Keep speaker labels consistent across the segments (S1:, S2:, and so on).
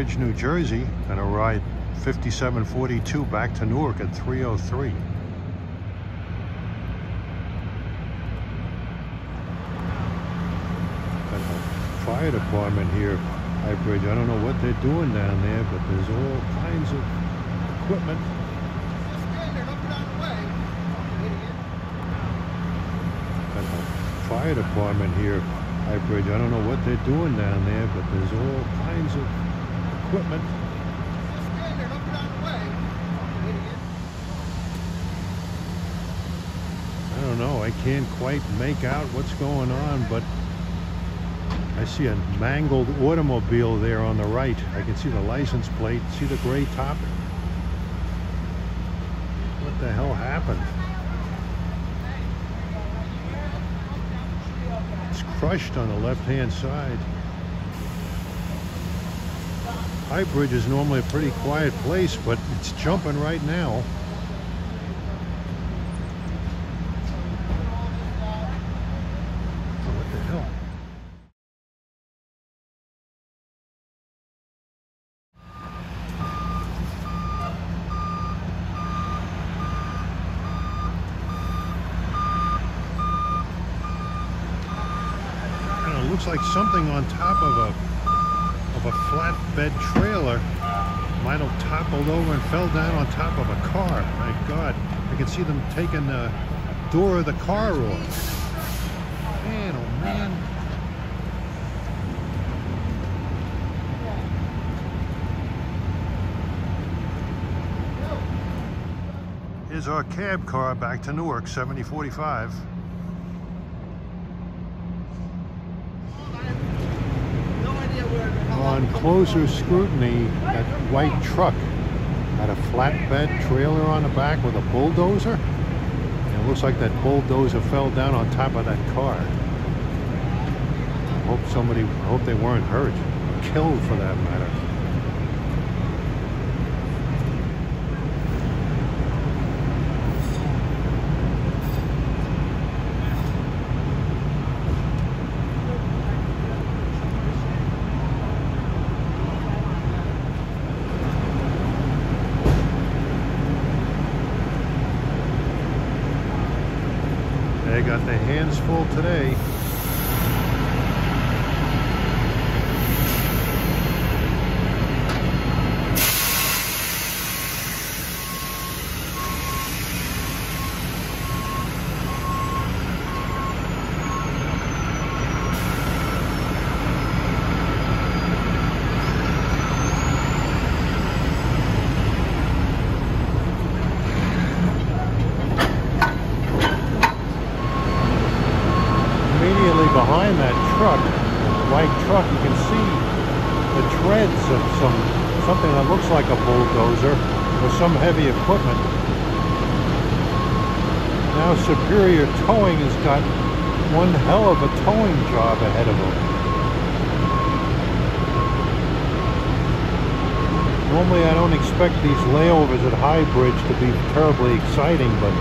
S1: Bridge, New Jersey. Gonna ride 5742 back to Newark at 303. Got the fire department here, High Bridge. I don't know what they're doing down there, but there's all kinds of equipment. Fire department here, High Bridge. I don't know what they're doing down there, but there's all kinds of equipment. I don't know. I can't quite make out what's going on, but I see a mangled automobile there on the right. I can see the license plate. See the gray top? What the hell happened? It's crushed on the left-hand side. High Bridge is normally a pretty quiet place, but it's jumping right now. Oh, it looks like something on top of a of a flatbed trailer might have toppled over and fell down on top of a car. My God, I can see them taking the door of the car off. Man, oh man. Here's our cab car back to Newark, 7045. On closer scrutiny, that white truck had a flatbed trailer on the back with a bulldozer. And it looks like that bulldozer fell down on top of that car. I hope somebody, I hope they weren't hurt, killed for that matter. They got their hands full today. Immediately behind that truck, white truck, you can see the treads of some something that looks like a bulldozer or some heavy equipment. Now Superior Towing has got one hell of a towing job ahead of them. Normally I don't expect these layovers at High Bridge to be terribly exciting, but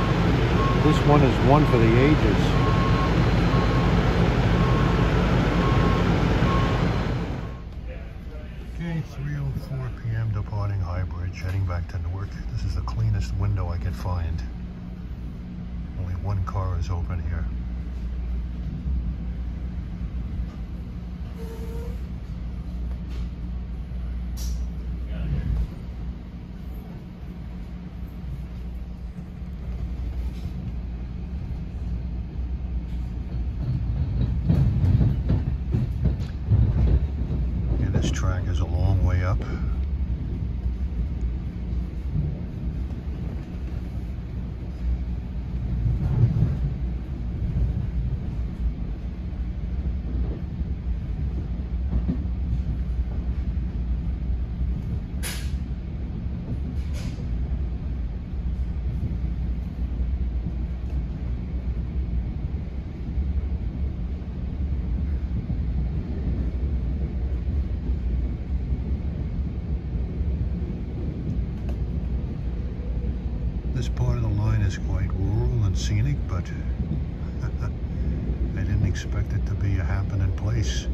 S1: this one is one for the ages. Okay, 3.04 p.m. departing High Bridge, heading back to Newark. This is the cleanest window I could find. Only one car is open here. And this track is a long way up. This part of the line is quite rural and scenic, but I didn't expect it to be a happening place.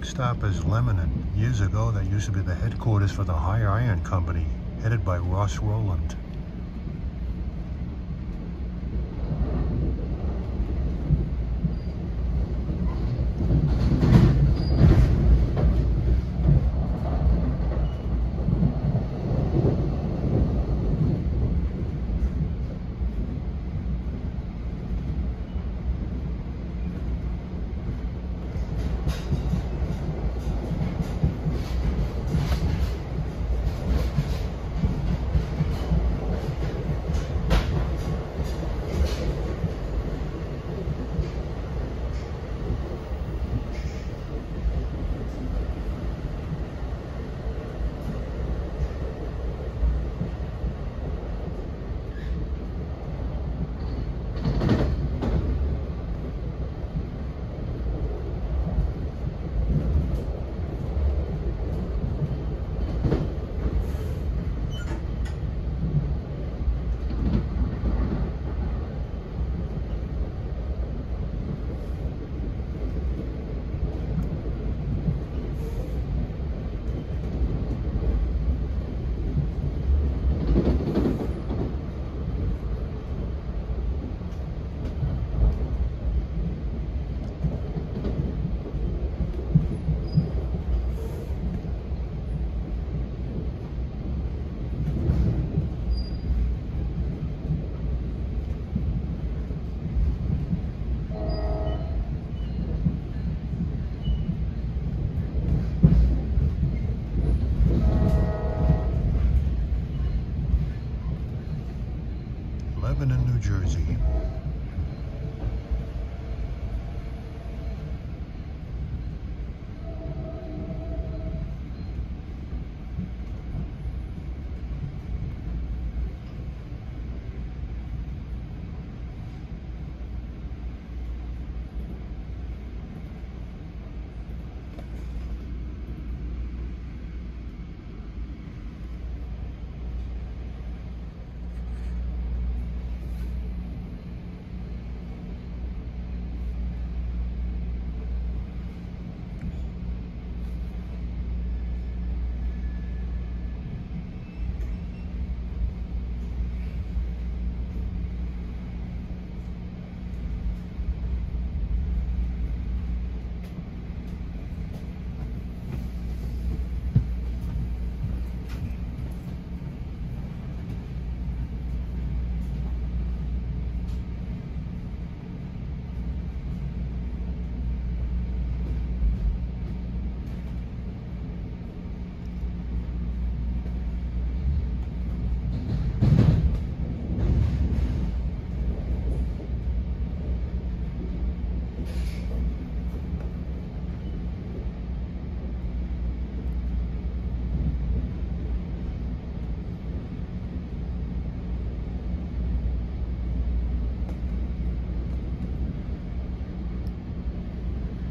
S1: Next stop is Lebanon. Years ago, that used to be the headquarters for the High Iron Company, headed by Ross Rowland.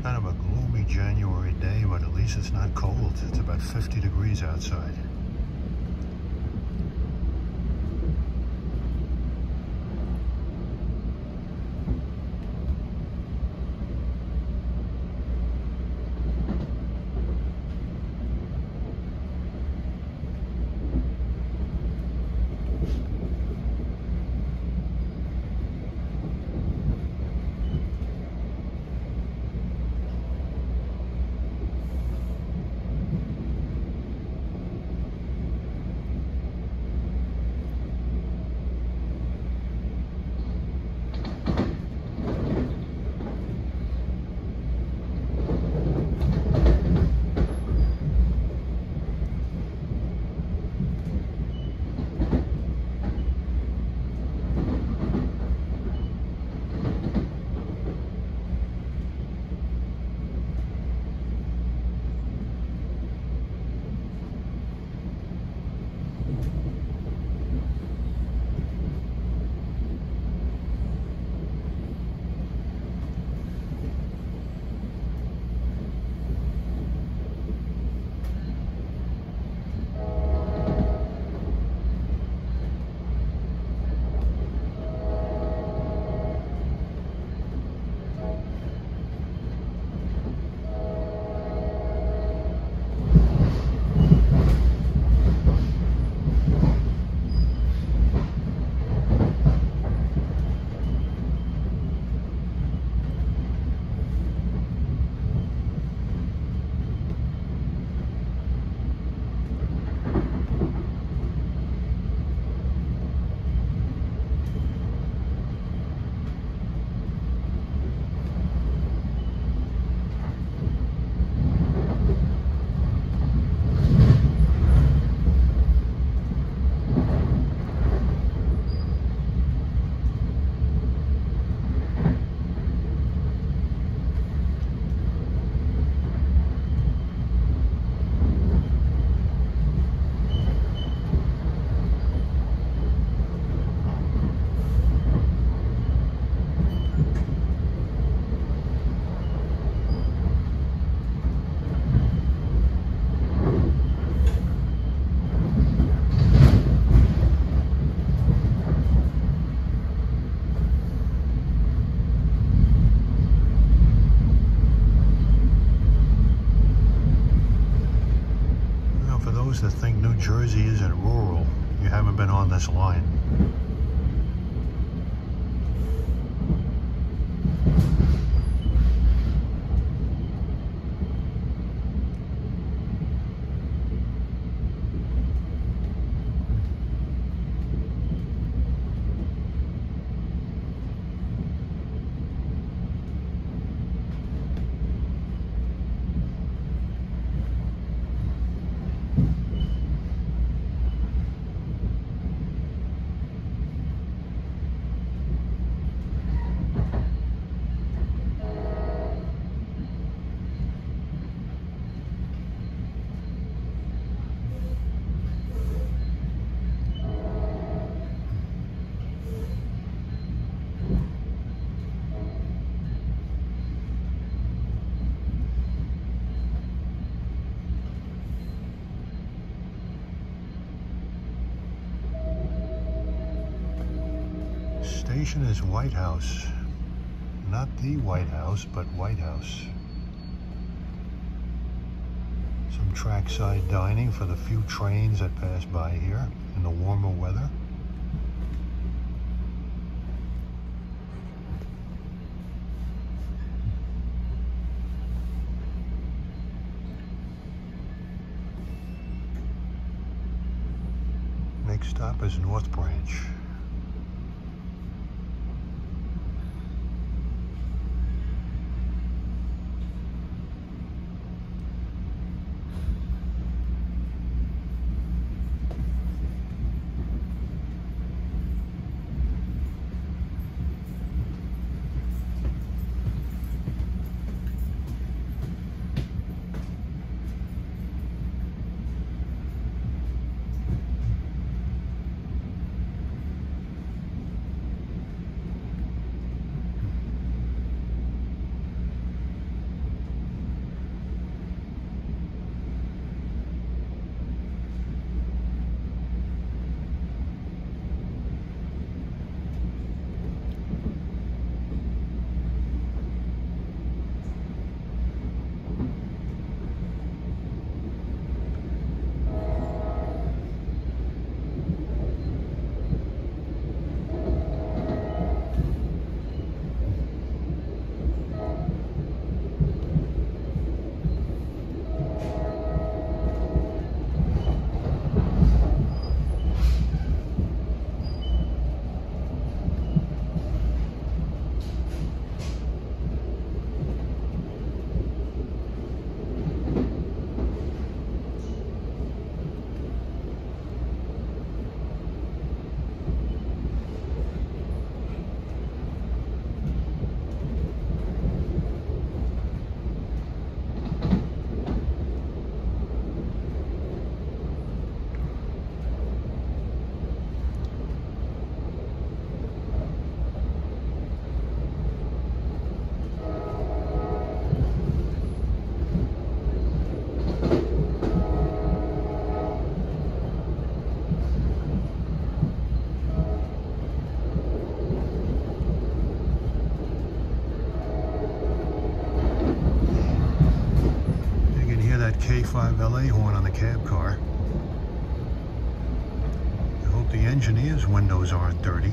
S1: Kind of a gloomy January day, but at least it's not cold. It's about 50 degrees outside. Jersey isn't rural, you haven't been on this line. Station is White House. Not the White House, but White House. Some trackside dining for the few trains that pass by here in the warmer weather. Next stop is North Branch. K5LA horn on the cab car. I hope the engineer's windows aren't dirty.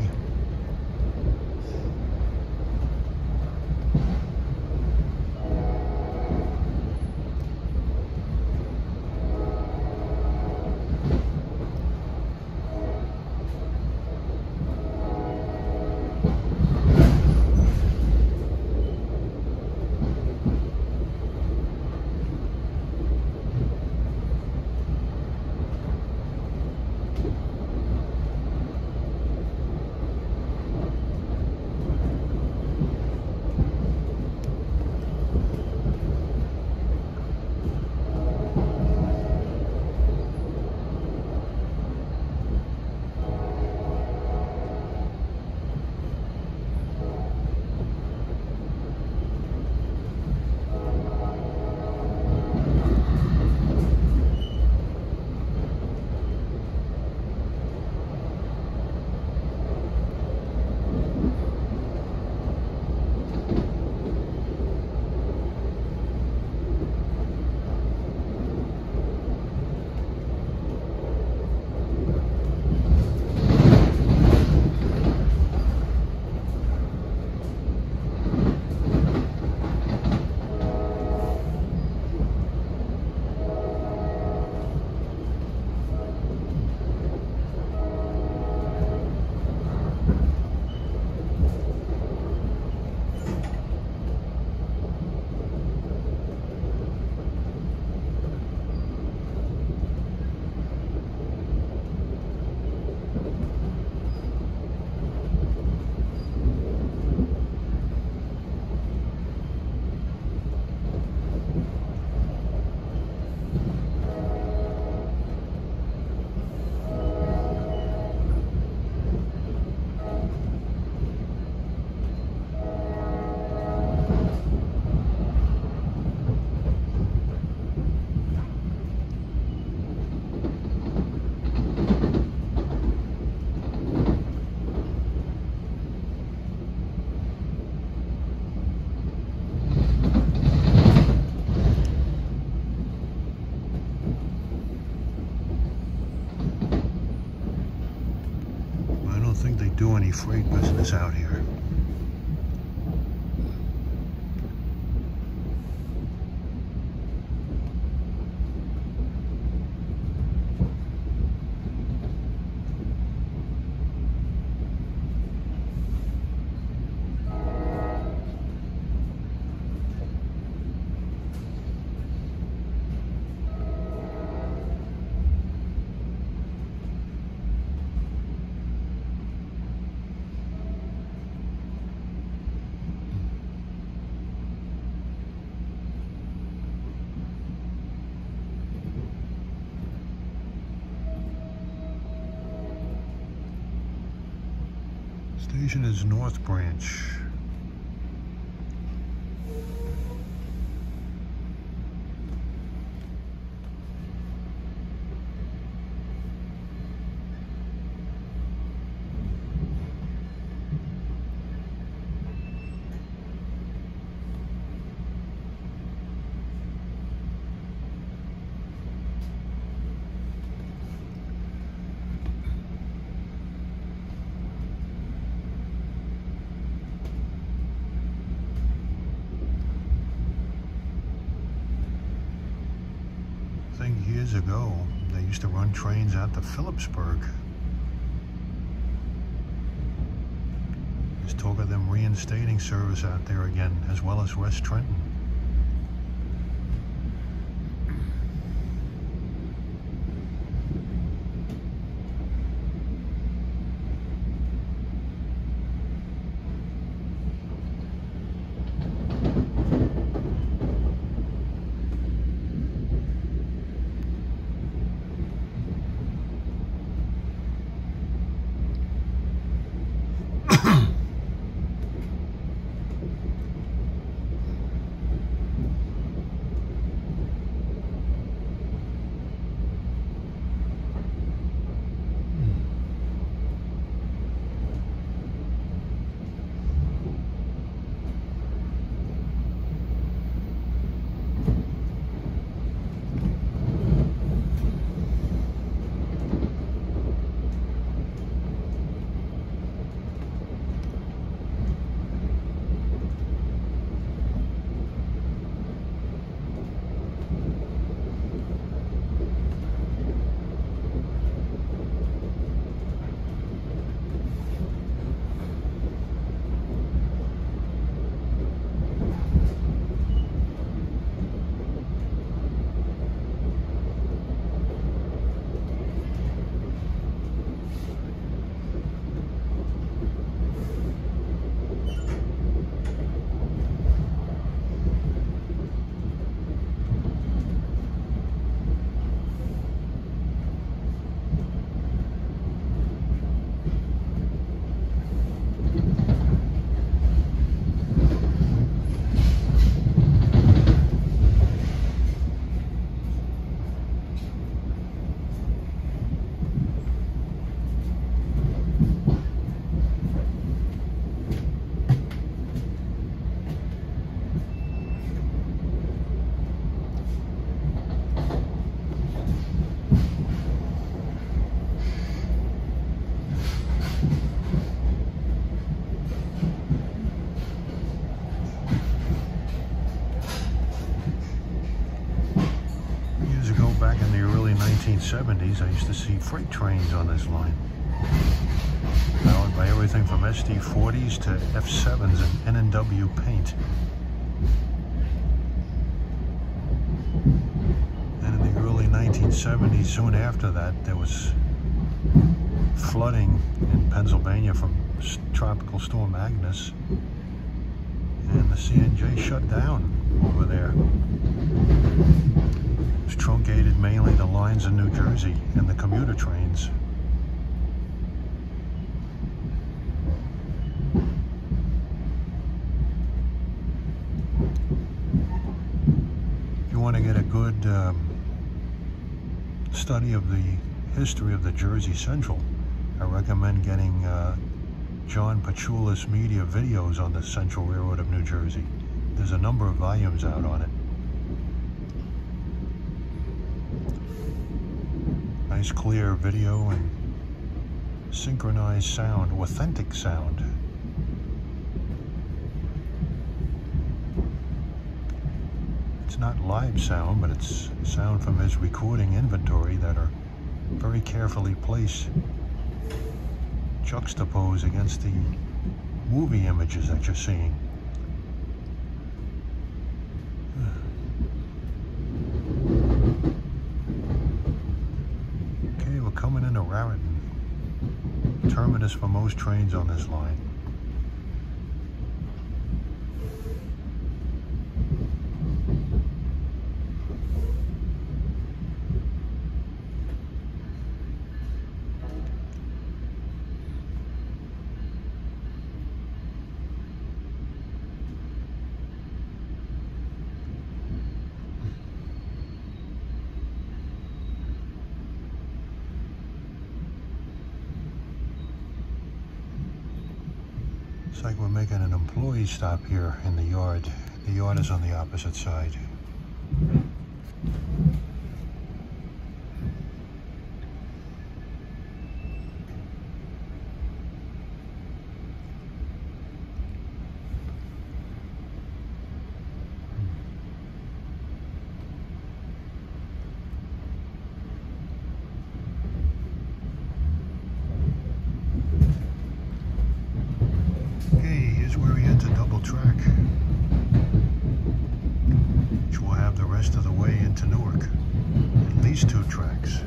S1: Any freight business out here. Station is North Branch. Years ago, they used to run trains out to Phillipsburg. There's talk of them reinstating service out there again, as well as West Trenton. 1970s, I used to see freight trains on this line. Powered by everything from SD40s to F7s and N&W paint. And in the early 1970s, soon after that, there was flooding in Pennsylvania from Tropical Storm Agnes. And the CNJ shut down over there. Truncated mainly the lines in New Jersey and the commuter trains. If you want to get a good um, study of the history of the Jersey Central, I recommend getting uh, John Pachulis Media videos on the Central Railroad of New Jersey. There's a number of volumes out on it. Nice clear video and synchronized sound, authentic sound. It's not live sound, but it's sound from his recording inventory that are very carefully placed, juxtaposed against the movie images that you're seeing. Okay, we're coming into Raritan, terminus for most trains on this line. Looks like we're making stop here in the yard. The yard is on the opposite side. Okay, here's where we enter double track. Which will have the rest of the way into Newark. At least two tracks.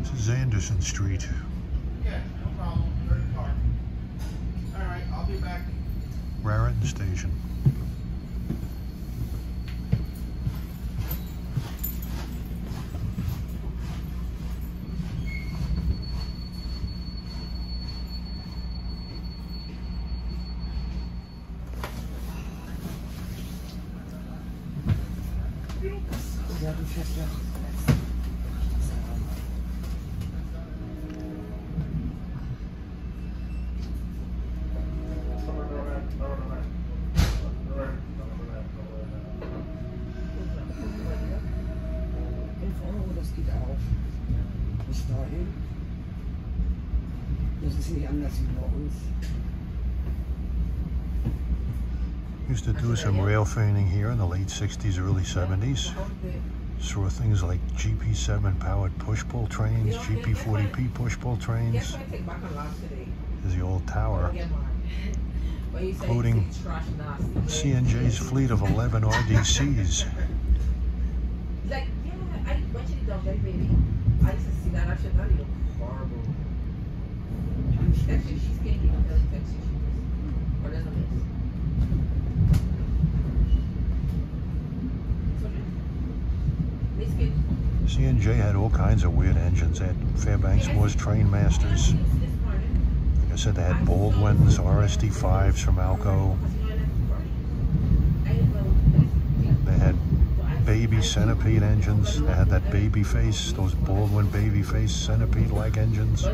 S1: This is Anderson Street.
S2: Yeah, no problem. Third car. All right, I'll be back.
S1: Raritan Station.
S3: Ja, du fährst ja. Fünf Euro, das geht auch. Bis dahin. Das ist nicht anders wie bei uns.
S1: Used to do some rail training here in the late 60s, early 70s. Saw things like GP7 powered push-pull trains, GP40P push-pull trains. There's the old tower.
S3: You
S1: Including. CNJ's fleet of 11 RDCs.
S3: Used to see that. I should tell you. Horrible. Actually, she's kinky. I'm really sexy. She is. Or doesn't miss.
S1: CNJ had all kinds of weird engines. They had Fairbanks Morse Train Masters. Like I said, they had Baldwins, RSD5s from Alco. They had baby centipede engines. They had that baby face, those Baldwin baby face centipede-like engines.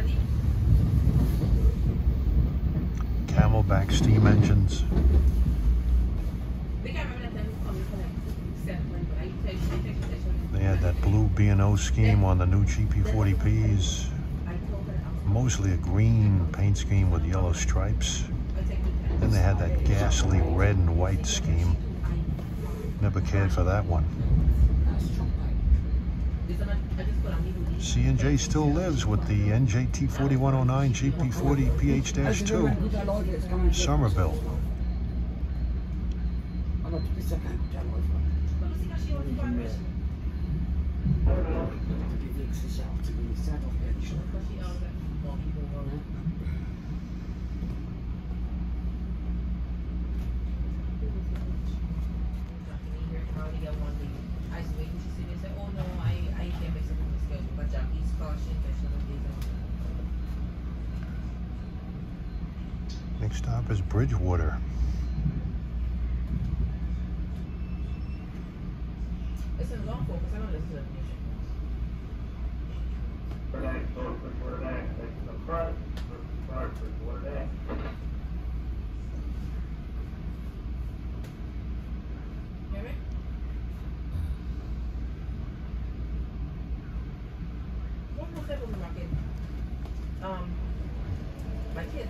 S1: Camelback steam engines.
S3: They can't remember that time we come for like seven months, but I text, I text,
S1: that blue B&O scheme on the new GP40Ps.
S3: I told her I was
S1: Mostly a green paint scheme with yellow stripes. Then they had that ghastly red and white scheme. Never cared for that one. CNJ still lives with the NJT 4109 GP40 PH-2 Somerville.
S3: But you see how she was vibration? Because she always like, "Mom, you don't worry." Nothing here, I only get one day. I was waiting, she said, they said, oh no, I, I can't make something this schedule, but Jackie's caution, there's no days on.
S1: Next stop is Bridgewater.
S3: Listen, long focus, I don't listen to the music. Hear me? What was that on market? Um, my kids.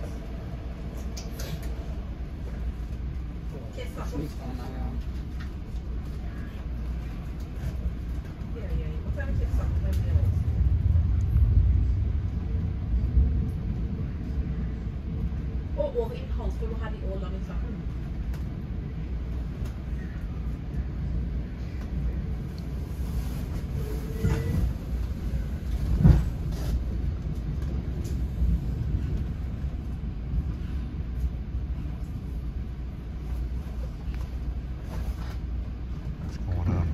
S3: Kids stuff. Yeah, yeah, yeah. What time is it? Something like that. Oh, over in house, we will have it all on in something.
S1: What's going on?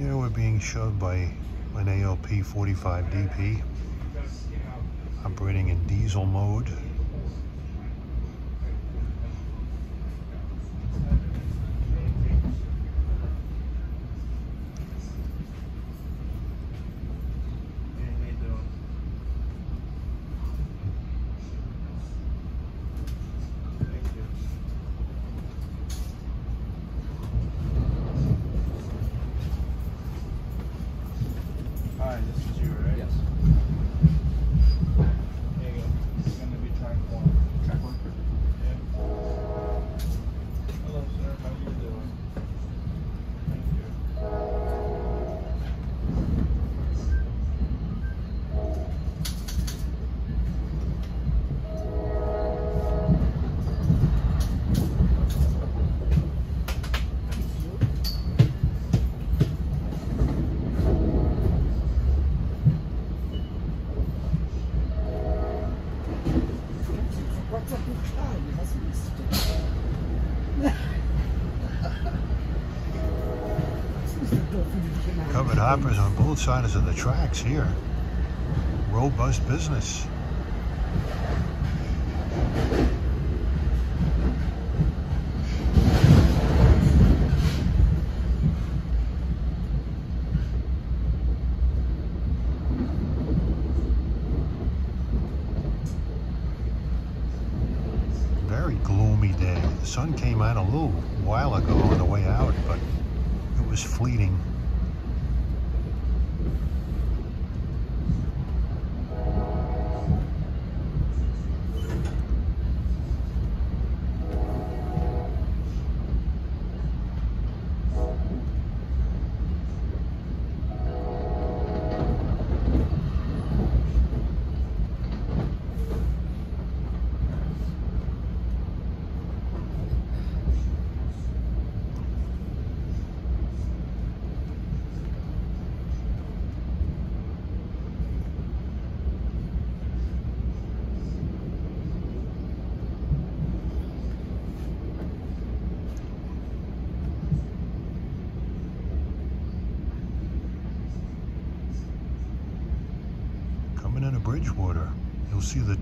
S1: Here we're being shoved by an ALP 45 DP operating in diesel mode.
S2: Hi, this is you, right?
S4: Yes.
S2: There you go. It's gonna be track one.
S4: Track one?
S2: Yeah. Hello, sir. How you doing? Thank you.
S1: Covered hoppers on both sides of the tracks here. Robust business.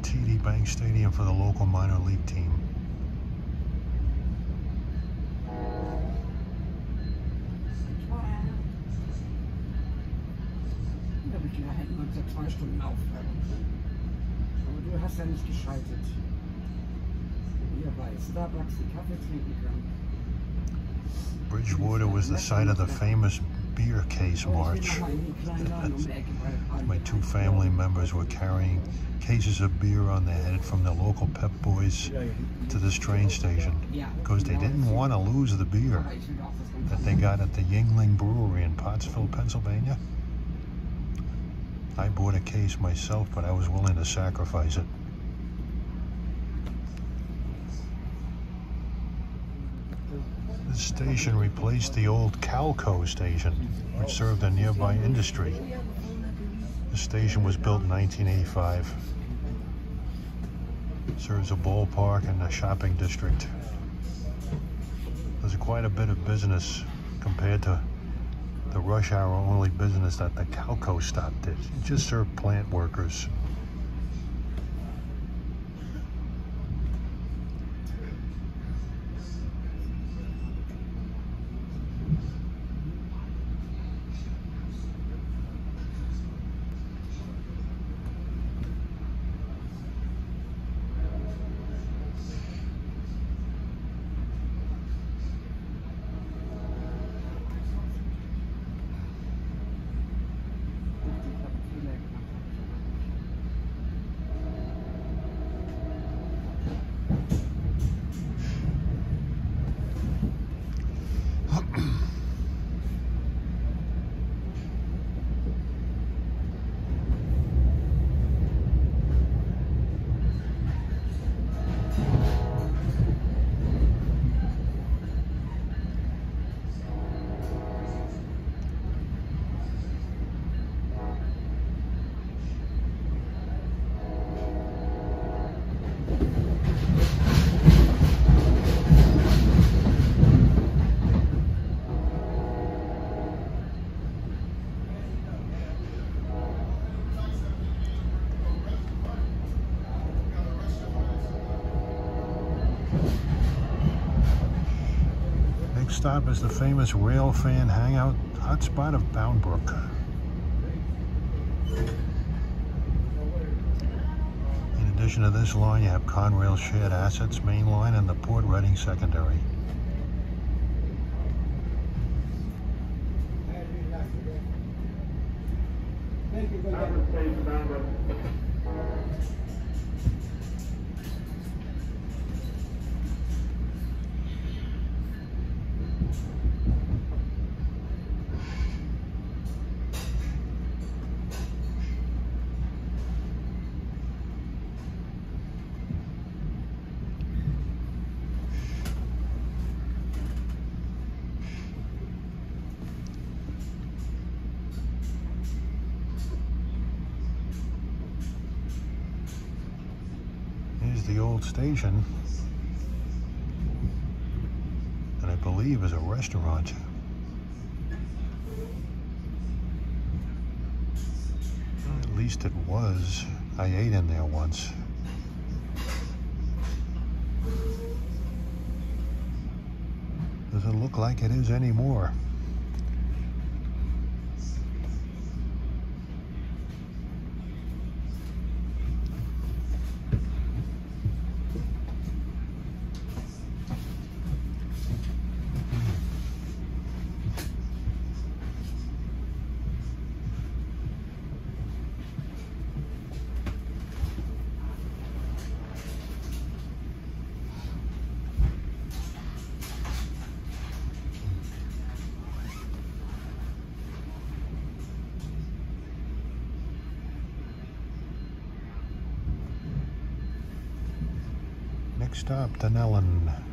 S1: TD Bank Stadium for the local minor league team.
S4: Aber du hast ja nicht geschaltet. Ihr bei Starbucks Kaffee trinken.
S1: Bridgewater was the site of the famous beer case march. My two family members were carrying cases of beer on their head from the local Pep Boys to this train station because they didn't want to lose the beer that they got at the Yuengling Brewery in Pottsville, Pennsylvania. I bought a case myself, but I was willing to sacrifice it. This station replaced the old Calco station, which served a nearby industry. The station was built in 1985. Serves a ballpark and a shopping district. There's quite a bit of business compared to the rush hour only business that the Calco stop did. It just served plant workers. Next stop is the famous rail fan hangout hotspot of Bound Brook. In addition to this line, you have Conrail Shared Assets main line and the Port Reading secondary. Here's station. And I believe is a restaurant. At least it was. I ate in there once. Doesn't look like it is anymore. Next stop, Dunellen.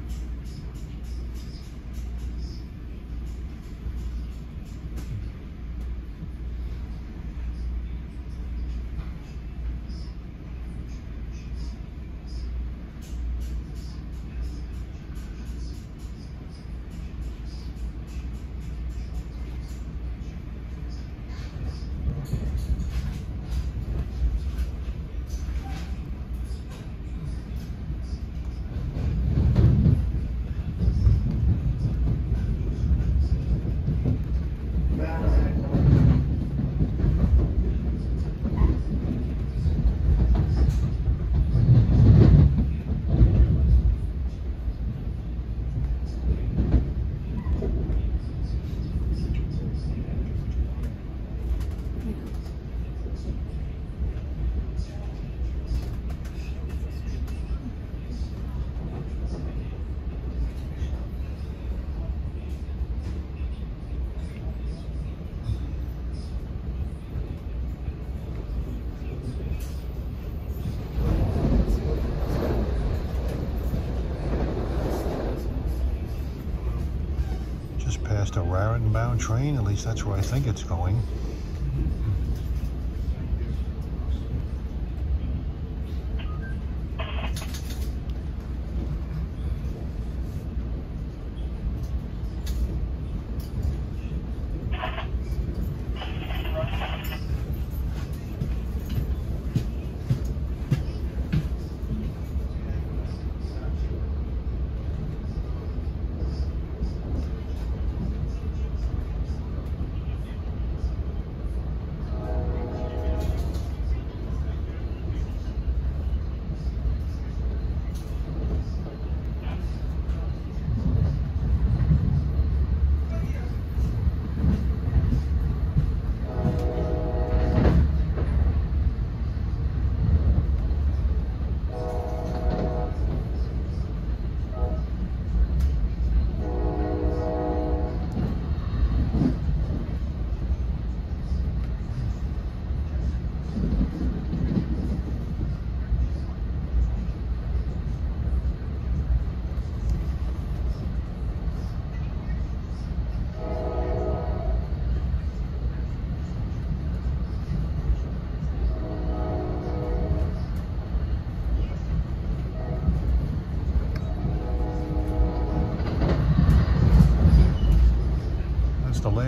S1: Train. At least that's where I think it's going.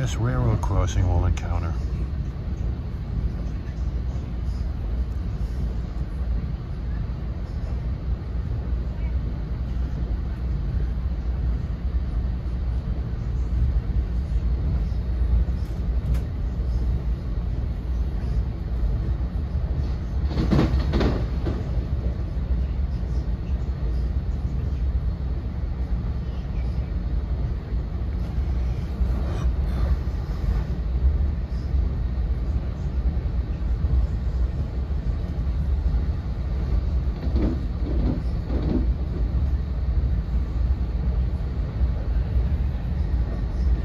S1: Last railroad crossing we'll encounter.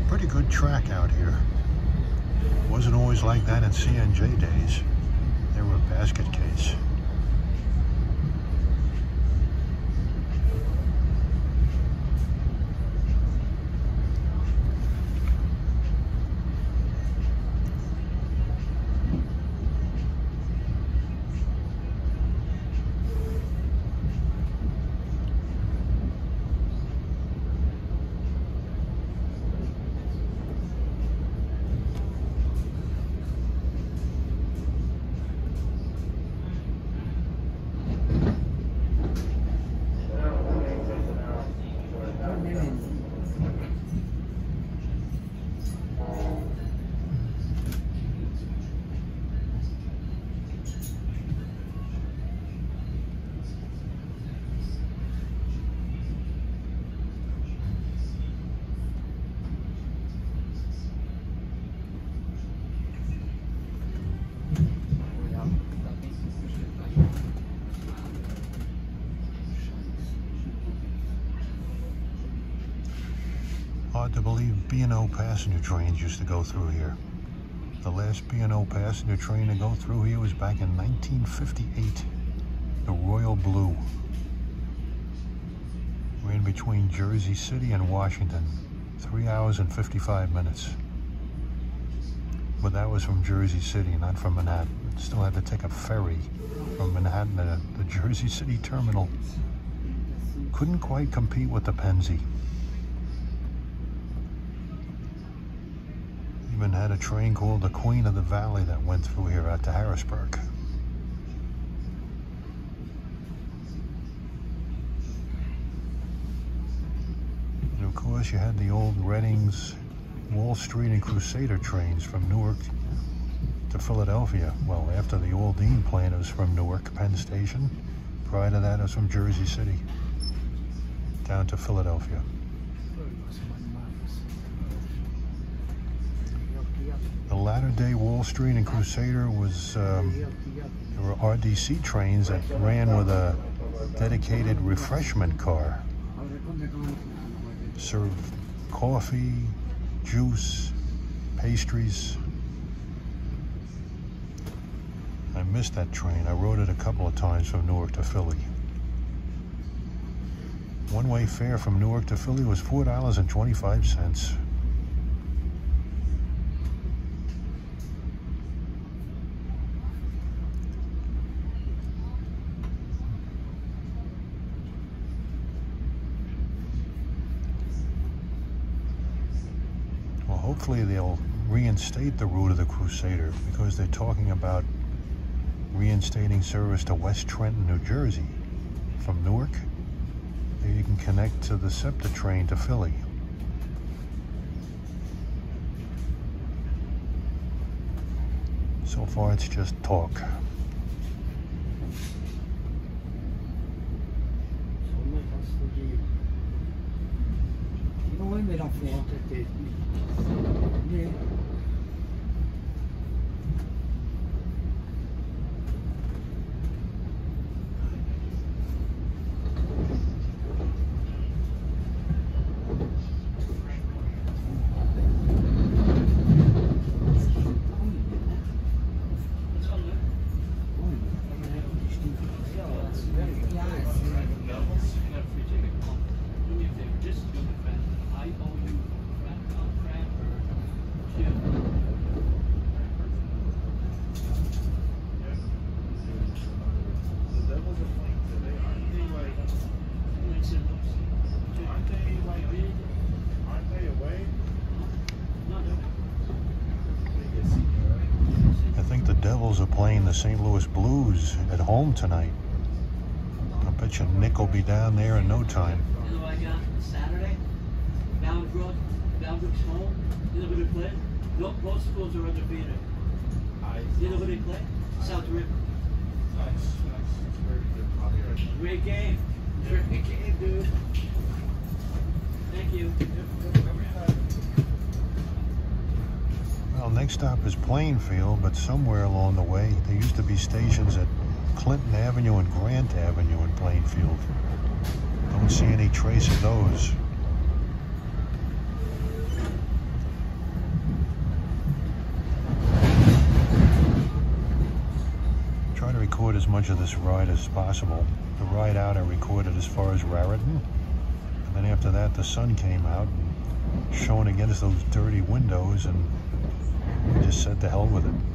S1: Pretty good track out here. Wasn't always like that in CNJ days. They were a basket case. Passenger trains used to go through here. The last B&O passenger train to go through here was back in 1958. The Royal Blue. Ran between Jersey City and Washington. Three hours and 55 minutes. But that was from Jersey City, not from Manhattan. Still had to take a ferry from Manhattan to the Jersey City terminal. Couldn't quite compete with the Pennsy. Even had a train called the Queen of the Valley that went through here out to Harrisburg. And of course, you had the old Reading's, Wall Street, and Crusader trains from Newark to Philadelphia. Well, after the Aldene plant, it was from Newark, Penn Station. Prior to that, it was from Jersey City down to Philadelphia. The latter day Wall Street and Crusader was, um, there were RDC trains that ran with a dedicated refreshment car. Served coffee, juice, pastries. I missed that train. I rode it a couple of times from Newark to Philly. One-way fare from Newark to Philly was $4.25. hopefully they'll reinstate the route of the Crusader because they're talking about reinstating service to West Trenton, New Jersey from Newark. There you can connect to the SEPTA train to Philly. So far, it's just talk.
S4: Somit hast du die. Die wollen wir davor. Nee. Ja, ist
S2: The Devils are playing today, aren't they? Like, aren't they like, aren't they away? They get seen, right?
S1: I think the Devils are playing the St. Louis Blues at home tonight. I bet you Nick will be down there in no time.
S5: You know what I got Saturday? Bound Brook, Brook's home. You know who they play? No, both schools are undefeated. You know who they play? South River.
S2: Nice, nice. It's very good. I'll be right back.
S5: Great game. Great game, dude. Thank you.
S1: Well, next stop is Plainfield, but somewhere along the way, there used to be stations at Clinton Avenue and Grant Avenue in Plainfield. Don't see any trace of those. Try to record as much of this ride as possible. The ride out I recorded as far as Raritan. And then after that, the sun came out and shone against those dirty windows and we just said to hell with it.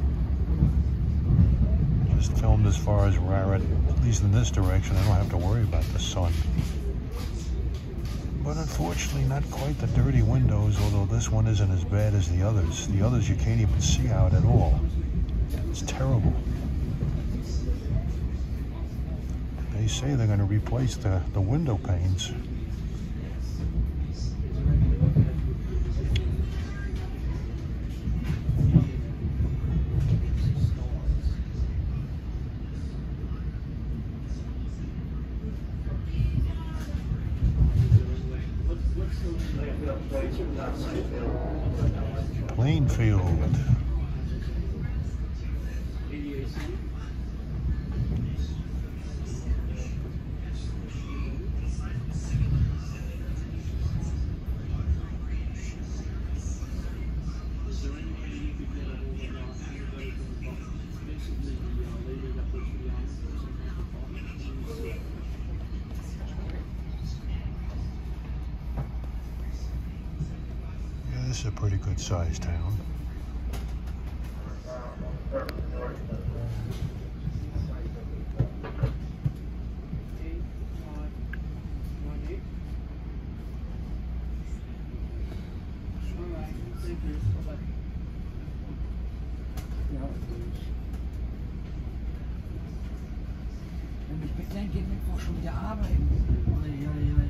S1: Filmed as far as Raritan, at least in this direction. I don't have to worry about the sun. But unfortunately, not quite the dirty windows, although this one isn't as bad as the others. The others you can't even see out at all. It's terrible. They say they're going to replace the, the window panes. size town.
S4: Wenn mich betteln geht Mittwoch schon wieder arbeiten. Oi, oi, oi.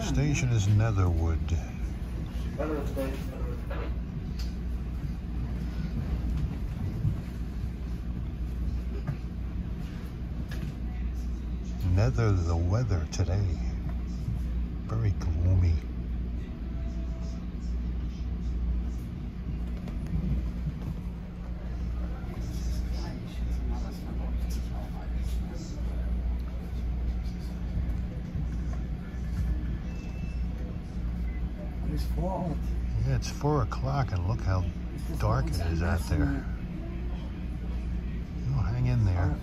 S1: Station is Netherwood. Nether the weather today. Very gloomy. It's four o'clock and look how dark it is out there. Oh, hang in there.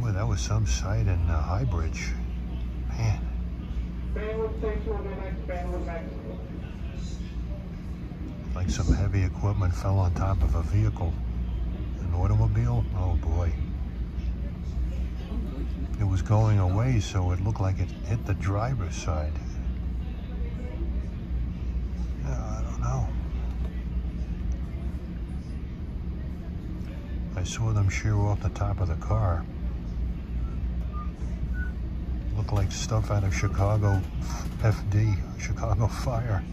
S1: Boy, that was some sight in uh, High Bridge. Man,
S2: Fanwood Station will be next, Fanwood next.
S1: like some heavy equipment fell on top of a vehicle. An automobile? Oh boy. It was going away, so it looked like it hit the driver's side. Uh, I don't know. I saw them shear off the top of the car. Looked like stuff out of Chicago FD, Chicago Fire.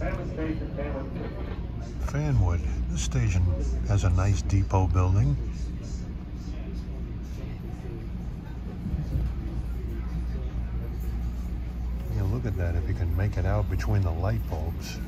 S2: Fanwood Station, Fanwood.
S1: Fanwood. This station has a nice depot building. Yeah, look at that if you can make it out between the light bulbs.